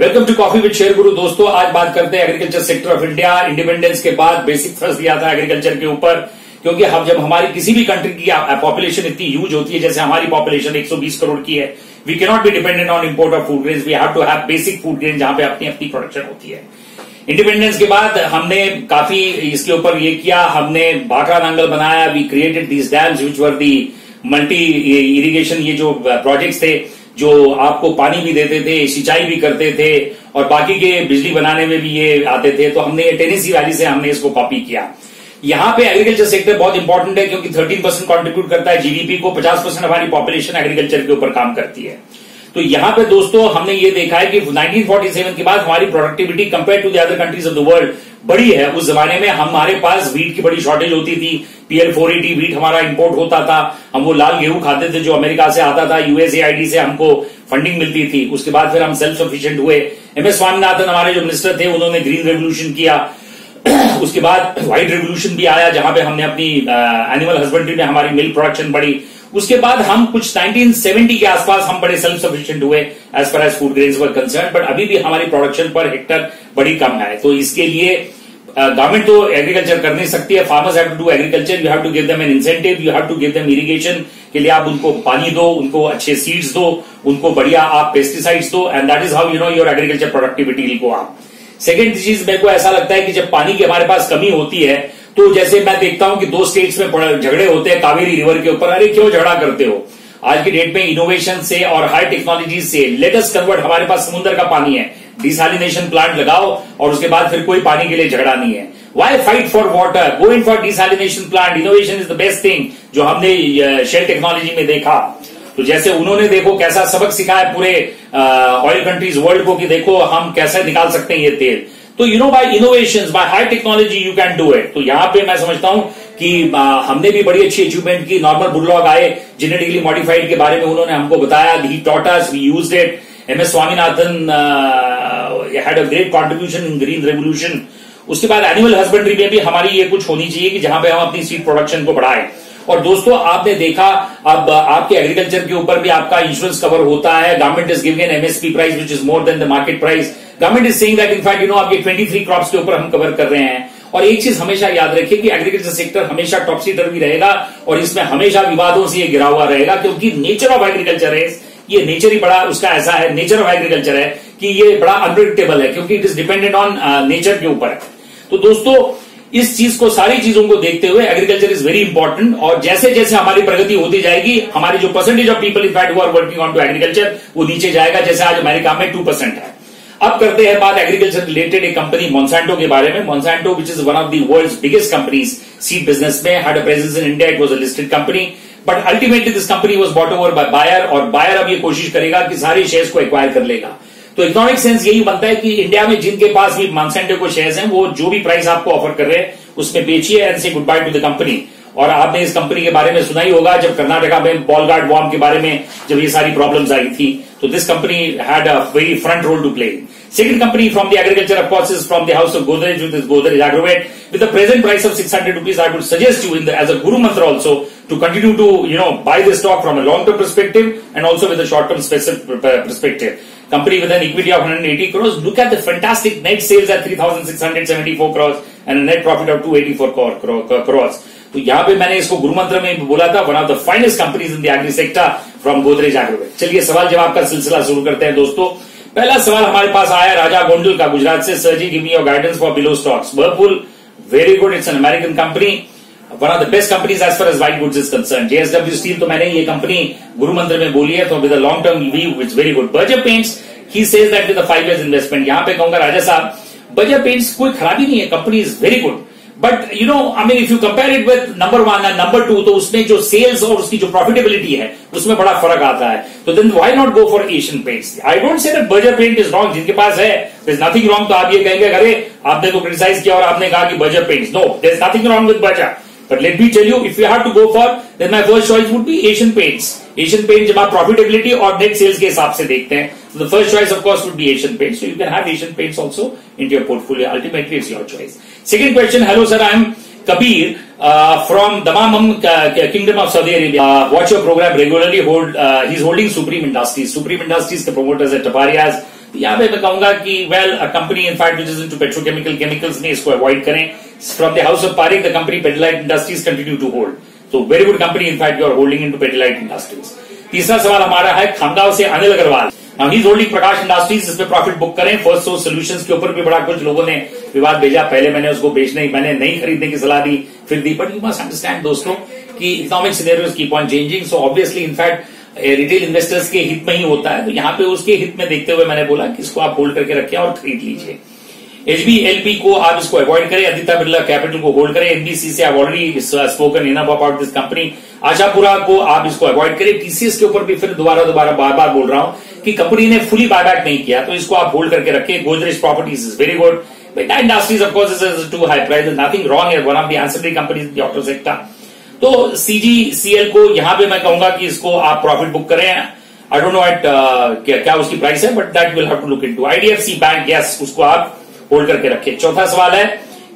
Welcome to coffee with share Guru दोस्तों, आज बात करते हैं agriculture sector of India independence के बाद बेसिक थ्रस्ट दिया था एग्रीकल्चर के ऊपर, क्योंकि हम जब हमारी किसी भी कंट्री की पॉपुलेशन इतनी ह्यूज होती है, जैसे हमारी पॉपुलेशन 120 करोड़ की है we cannot be dependent on import of food grain we have to have basic food grain जहाँ पे अपनी अपनी प्रोडक्शन होती है। इंडिपेंडेंस के बाद हमने काफ़ी इसके ऊपर ये किया, हमने भाखड़ा नांगल बनाया we created these dams which were the multi irrigation ये जो प्रोजेक्ट्स थे जो आपको पानी भी देते थे, सिंचाई भी करते थे, और बाकी के बिजली बनाने में भी ये आते थे तो हमने टेनिसी वैली से हमने इसको कॉपी किया। यहाँ पे एग्रीकल्चर सेक्टर बहुत इंपॉर्टेंट है, क्योंकि 13 परसेंट कॉन्ट्रीब्यूट करता है जीडीपी को 50 परसेंट हमारी पॉपुलेशन एग्रीकल्चर के ऊपर काम करती है। तो यहाँ पे दोस्तों हमने ये देखा है कि 1947 के बाद हमारी productivity compare to the other countries of the world बड़ी है। उस जमाने में हमारे पास वीट की बड़ी शॉर्टेज होती थी। P L four eighty wheat हमारा इंपोर्ट होता था। हम वो लाल गेहूँ खाते थे जो अमेरिका से आता था। यूएसएआईडी से हमको फंडिंग मिलती थी। उसके बाद फिर हम सेल्फ सफिशियंट हुए। एम एस स्वामीनाथन हमारे जो मिनिस्टर थे, उन्होंने ग्रीन रेवोल्यूशन किया। उसके बाद वाइट रेवोल्यूशन भी आया, जहाँ पे हमने अपनी एनिमल हस्बेंड्री में हमारी मिल्क प्रोडक्शन बढ़ी। उसके बाद हम कुछ 1970 के आसपास हम बड़े सेल्फ सफिशियंट हुए as per as food grains were concern but अभी भी हमारी प्रोडक्शन पर हेक्टर बड़ी कम है। तो इसके लिए गवर्नमेंट तो एग्रीकल्चर कर नहीं सकती है farmers have to do agriculture you have to give them an incentive you have to give them irrigation के लिए आप उनको पानी दो, उनको अच्छे सीड्स दो, उनको बढ़िया आप पेस्टिसाइड्स दो and that is how you know your agriculture productivity को आप सेकेंड चीज़ मेरे को ऐसा लगता है कि जब पानी की हमारे पास कमी होती है तो जैसे मैं देखता हूँ कि दो स्टेट्स में झगड़े होते हैं, कावेरी रिवर के ऊपर, अरे क्यों झगड़ा करते हो? आज की डेट में इनोवेशन से और हाई टेक्नोलॉजी से लेटेस्ट कन्वर्ट हमारे पास समुद्र का पानी है। डिसालिनेशन प्लांट लगाओ और उसके बाद फिर कोई पानी के लिए झगड़ा नहीं है। Why fight for water go in for desalination plant innovation is the best thing जो हमने शेल टेक्नोलॉजी में देखा। तो जैसे उन्होंने देखो कैसा सबक सिखाया पूरे ऑयल कंट्रीज़ वर्ल्ड को कि देखो हम कैसे निकाल सकते हैं ये तेल। तो you know by innovation by high technology you can do it तो यहाँ पे मैं समझता हूँ कि हमने भी बड़ी अच्छी अचीवमेंट की। नॉर्मल बुलॉग आए जेनेटिकली मॉडिफाइड के बारे में उन्होंने हमको बताया। He taught us we use it M S Swaminathan had a great contribution in green revolution उसके बाद एनिमल हस्बेंड्री में भी हमारी ये कुछ होनी चाहिए कि जहाँ पे हम अपनी सीड प्रोडक्शन को बढ़ाएँ। और दोस्तों, आपने देखा, अब आपके एग्रीकल्चर के ऊपर भी आपका इंश्योरेंस कवर होता है। Government is giving an MSP price which is more than the market price government is saying that in fact you know आपके 23 क्रॉप्स के ऊपर हम कवर कर रहे हैं। और एक चीज़ हमेशा याद रखिए कि एग्रीकल्चर सेक्टर हमेशा टॉप सीटर भी रहेगा और इसमें हमेशा विवादों से ये गिरा हुआ रहेगा क्योंकि नेचर ऑफ़ एग्रीकल्चर है ये नेचर ही बड़ा, उसका ऐसा है नेचर ऑफ़ एग्रीकल्चर है कि ये बड़ा अनप्रिडिक्टेबल है क्योंकि it is dependent on nature के ऊपर। तो दोस्तों इस चीज़ को, सारी चीज़ों को देखते हुए एग्रीकल्चर इज़ वेरी इंपॉर्टेंट और जैसे जैसे हमारी प्रगति होती जाएगी, हमारी जो percentage of people in fact are working on to agriculture वो नीचे जाएगा, जैसे आज अमेरिका में टू परसेंट है। अब करते हैं बात एग्रीकल्चर रिलेटेड एक कंपनी मोन्सेंटो के बारे में। Monsanto which is one of the world biggest companies seed business में a presence in India it was a listed company but ultimately this company was bought over by Bayer और Bayer अब ये कोशिश करेगा कि सारे शेयर्स को acquire कर लेगा। तो इकोनॉमिक सेंस यही बनता है कि इंडिया में जिनके पास भी मानसेंटो को शेयर्स हैं, वो जो भी प्राइस आपको ऑफ़र कर रहे हैं, उसमें बेचिए and say goodbye to the company और आपने इस कंपनी के बारे में सुना ही होगा, जब कर्नाटका में बॉल गार्ड वॉम के बारे में जब ये सारी प्रॉब्लम आई थी तो this company had a very front role to play second company from the agriculture of course from the house of Godrej with Godrej Agrovet with present price of six hundred rupees I would suggest you in as a guru mantra also to continue to, you know, buy this stock from a long-term perspective and also with a short-term perspective. Company with an equity of 180 crores. Look at the fantastic net sales at 3,674 crores and a net profit of 284 crores. तो यहाँ पे मैंने इसको गुरु मंत्र में बोला था one of the finest companies in the agri sector from Godrej Agrovet चलिए सवाल जवाब का सिलसिला शुरू करते हैं दोस्तों पहला सवाल हमारे पास आया राजा गोंडल का गुजरात से sir ji give me your guidance for below stocks Whirlpool very good it's an American company one of the best companies as far as white goods is concern JSW steel तो मैंने ये कंपनी गुरु मंत्र में बोली है तो with long term view it's very good Berger Paints he says that with five years investment यहाँ पे कहूँगा राजा साहब बर्जर पेंट्स कोई खराबी नहीं है company is very good but you know I mean if you compare it with number one and number two तो उसमें जो सेल्स और उसकी जो प्रॉफिटेबिलिटी है, उसमें बड़ा फ़र्क आता है। तो then why not go for Asian Paints I don't say Berger paint is wrong जिनके पास है इज़ नथिंग रॉन्ग तो आप ये कहेंगे, अरे, आपने तो क्रिटिसाइज किया और आपने कहा कि Berger Paints no there is nothing wrong with Berger But let me tell you, if you have to go for, then my first choice would be Asian Paints. Asian Paints जब आप profitability और net sales के हिसाब से देखते हैं, so the first choice of course would be Asian Paints. So you can have Asian Paints also into your portfolio. Ultimately, it's your choice. Second question, hello sir, I am Kabir uh, from Damam uh, Kingdom of Saudi Arabia. Uh, watch your program regularly. Hold, uh, he's holding Supreme Industries. Supreme Industries, the promoters at Taparias. पे मैं कहूँगा कि well a company in fact which is into petrochemical chemicals ने इसको avoid करें। From the house of Parekh the company Pidilite industries continue to hold तो very good company in fact you are holding into Pidilite industries तीसरा सवाल हमारा है, खामगांव से Anil Agrawal. He holding Prakash industries इसमें प्रॉफिट बुक करें। First source solution के ऊपर भी बड़ा कुछ लोगों ने विवाद भेजा। पहले मैंने उसको बेचने, मैंने नहीं खरीदने की सलाह दी, फिर दी। बट यू मस्ट अंडरस्टैंड दोस्तों, कि economic scenarios keep on changing so obviously in fact retail investors के हित में ही होता है। तो यहाँ पे उसके हित में देखते हुए मैंने बोला कि इसको आप होल्ड करके रखें और खरीद लीजिए। एचबीएलपी को आप इसको अवॉइड करें। आदित्य बिरला कैपिटल को होल्ड करें। एनबीसी से already spoken in about this company Ashapura को आप इसको अवॉइड करें। टीसीएस के ऊपर भी फिर दोबारा दोबारा बार बार बोल रहा हूँ कि कंपनी ने फुली बायबैक नहीं किया। तो इसको आप होल्ड करके रखें। Godrej properties is very good industries of course is too high price nothing wrong है one of the ancillary companies the auto sector तो सीजीसीएल को यहाँ पे मैं कहूँगा कि इसको आप प्रॉफिट बुक करें। आई डोंट नो एट क्या उसकी प्राइस है but that will have to look into IDFC bank yes उसको आप होल्ड करके रखें चौथा सवाल है,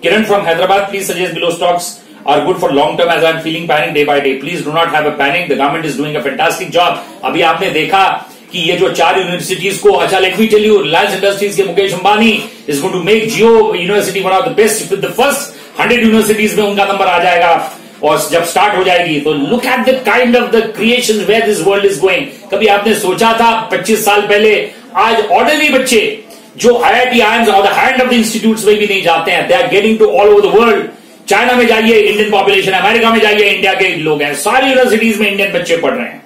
Kiran from Hyderabad please suggest below stocks are good for long term as I am feeling panic day by day please do not have a panic the government is doing a fantastic job अभी आपने देखा कि ये जो चार universities को अच्छा let me tell you Reliance Industries के Mukesh Ambani is going to make Jio university one of the best with the first hundred universities में उनका नंबर आ जाएगा। और जब स्टार्ट हो जाएगी तो look at the kind of the creation where this world is going कभी आपने सोचा था 25 साल पहले, आज ऑर्डरली बच्चे जो आई आई आईआईटी आयम्स और हैंड ऑफ़ द इंस्टीट्यूट में भी नहीं जाते हैं. They are getting to all over the world China में जाइए इंडियन पॉपुलेशन अमेरिका में जाइए इंडिया के लोग हैं. सारी यूनिवर्सिटीज में इंडियन बच्चे पढ़ रहे हैं.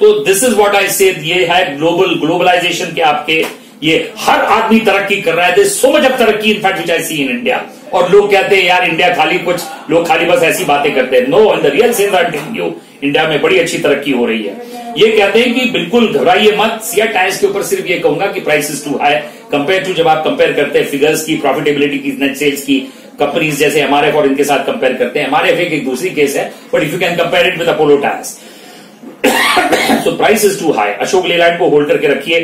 तो दिस इज़ वॉट आई से ये है ग्लोबल ग्लोबलाइजेशन के आपके ये हर आदमी तरक्की कर रहा है। सो मच ऑफ़ तरक्की in fact which I see in India और लोग कहते हैं यार इंडिया खाली कुछ लोग खाली बस ऐसी बातें करते हैं। No in the real sense I you India में बड़ी अच्छी तरक्की हो रही है। ये कहते हैं कि बिल्कुल घबराइए मत। सिया टाइम्स के ऊपर सिर्फ़ ये कहूँगा कि price is too high compare to जब आप कंपेयर करते हैं फिगर्स की प्रॉफिटेबिलिटी की नेट सेल्स की कंपनीज़ जैसे हमारे और इनके साथ कंपेयर करते हैं। हमारे एक, एक दूसरी केस है but if you can compare it with Apollo Tyres तो price is too high Ashok Leyland को होल्ड करके रखिए।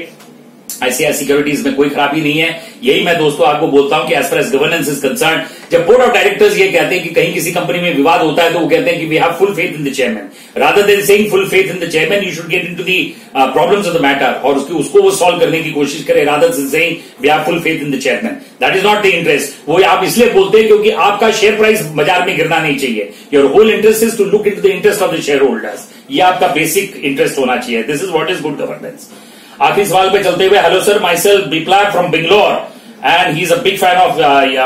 आईसीआई सिक्योरिटीज में कोई खराबी नहीं है। यही मैं दोस्तों आपको बोलता हूँ कि as far as governance is concern जब बोर्ड ऑफ़ डायरेक्टर्स ये कहते हैं कि कहीं किसी कंपनी में विवाद होता है तो वो कहते हैं कि we have full faith in the chairman rather than saying full faith in the chairman you should get into the problems of the matter और उसकी, उसको वो सॉल्व करने की कोशिश करे rather than saying we have full faith in the chairman that is not the interest वो आप इसलिए बोलते हैं क्योंकि आपका शेयर प्राइस बाज़ार में गिरना नहीं चाहिए। Your whole interest is to look in the interest of the share holders ये आपका बेसिक इंटरेस्ट होना चाहिए। This is what is good governance आखिरी सवाल पे चलते हुए hello sir my self Biplab from Bangalore and he is a big fan of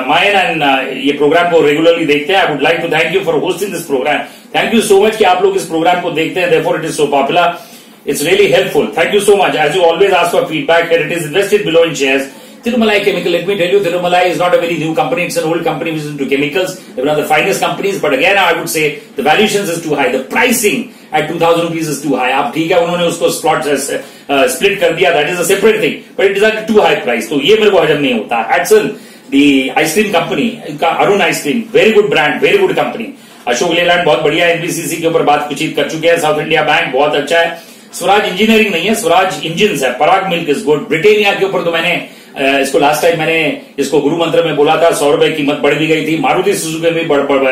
mine and ये प्रोग्राम को रेगुलरली देखते हैं I would like to thank you for hosting this program thank you so much कि आप लोग इस programme को देखते हैं therefore it is so popular it's really helpful thank you so much as you always ask for feedback it is invested below in shares Tirumala Chemical, let me tell you, Tirumala is not a very new company. It's an old company which is into chemicals. They're one of the finest companies. But again, I would say the valuations is too high. The pricing at 2000 rupees is too high. आप ठीक है उन्होंने उसको स्प्लॉट split कर दिया that is a separate thing but it is at too high price तो ये मेरे को हजम नहीं होता एटसन the ice cream company Arun ice cream very good brand very good company Ashok Leyland बहुत बढ़िया एनबीसीसी के ऊपर बात कुछ कर चुके हैं साउथ इंडिया बैंक बहुत अच्छा है स्वराज इंजीनियरिंग नहीं है स्वराज इंजिन है Parag milk is good Britannia के ऊपर तो मैंने इसको लास्ट टाइम मैंने इसको गुरु मंत्र में बोला था सौ रुपए कीमत बढ़ भी गई थी। मारुति सुजुकी में भी बढ़, बढ़,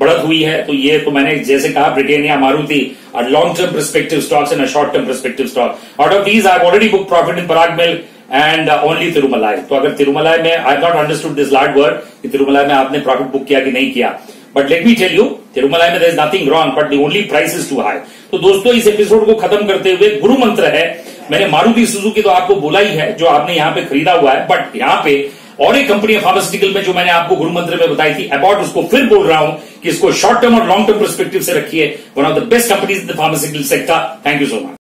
बढ़त हुई है। तो ये तो मैंने जैसे कहा ब्रिटेनिया मारुति और long term perspective stocks and short term perspective stock out of these I already book profit in Parag milk and only Tirumalai तो अगर तिरुमलाय में I not understood this lard word कि तिरुमलाई में आपने प्रॉफिट बुक किया कि नहीं किया। But let me tell you Tirumalai में is nothing wrong but the only price is too high तो दोस्तों, इस एपिसोड को खत्म करते हुए गुरु मंत्र है। मैंने मारुति सुजुकी तो आपको बोला ही है जो आपने यहाँ पे खरीदा हुआ है बट यहाँ पे और एक कंपनी फार्मास्यूटिकल में जो मैंने आपको गुरु मंत्र में बताई थी अबाउट उसको फिर बोल रहा हूँ कि इसको शॉर्ट टर्म और लॉन्ग टर्म परस्पेक्टिव से रखिए। One of the best companies in the pharmaceutical sector thank you so much